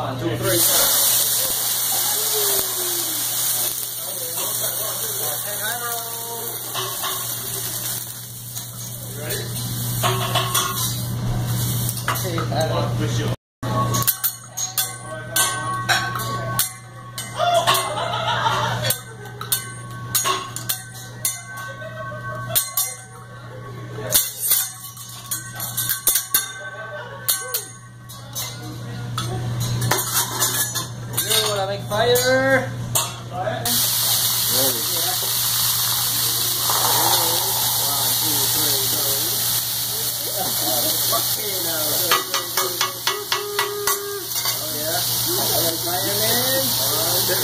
Ready? Hey, I don't wish you.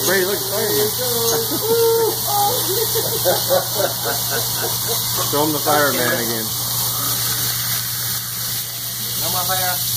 Ray, look, fireman. Show him the fireman again. No more fire.